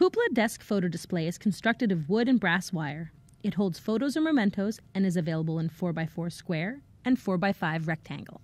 Hoopla Desk Photo Display is constructed of wood and brass wire. It holds photos or mementos and is available in 4x4 square and 4x5 rectangle.